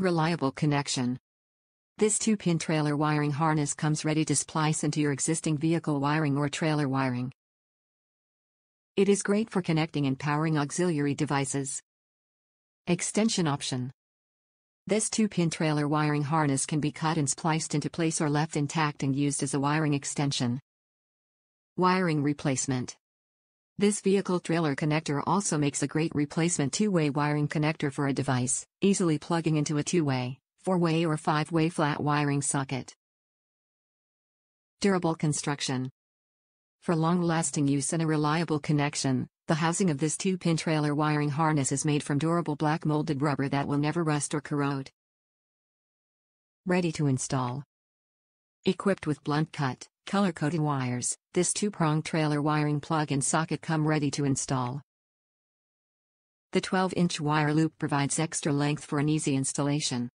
Reliable connection. This 2-pin trailer wiring harness comes ready to splice into your existing vehicle wiring or trailer wiring. It is great for connecting and powering auxiliary devices. Extension option. This 2-pin trailer wiring harness can be cut and spliced into place or left intact and used as a wiring extension. Wiring replacement. This vehicle trailer connector also makes a great replacement two-way wiring connector for a device, easily plugging into a two-way, four-way or five-way flat wiring socket. Durable construction. For long-lasting use and a reliable connection, the housing of this two-pin trailer wiring harness is made from durable black molded rubber that will never rust or corrode. Ready to install. Equipped with blunt cut, color-coded wires, this two-prong trailer wiring plug and socket come ready to install. The 12-inch wire loop provides extra length for an easy installation.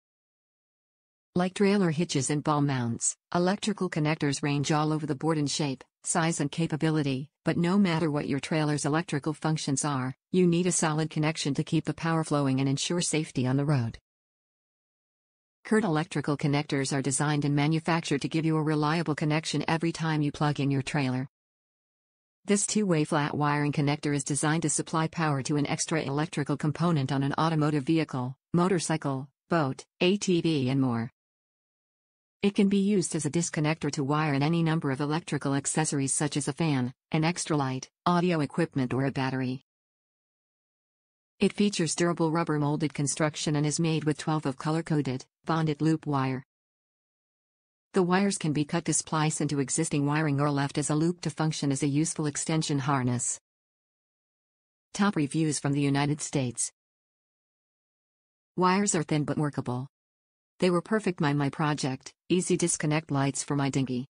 Like trailer hitches and ball mounts, electrical connectors range all over the board in shape, size and capability, but no matter what your trailer's electrical functions are, you need a solid connection to keep the power flowing and ensure safety on the road. CURT electrical connectors are designed and manufactured to give you a reliable connection every time you plug in your trailer. This two-way flat wiring connector is designed to supply power to an extra electrical component on an automotive vehicle, motorcycle, boat, ATV and more. It can be used as a disconnector to wire in any number of electrical accessories such as a fan, an extra light, audio equipment or a battery. It features durable rubber molded construction and is made with 12 of color-coded, bonded loop wire. The wires can be cut to splice into existing wiring or left as a loop to function as a useful extension harness. Top reviews from the United States. Wires are thin but workable. They were perfect my my project, easy disconnect lights for my dinghy.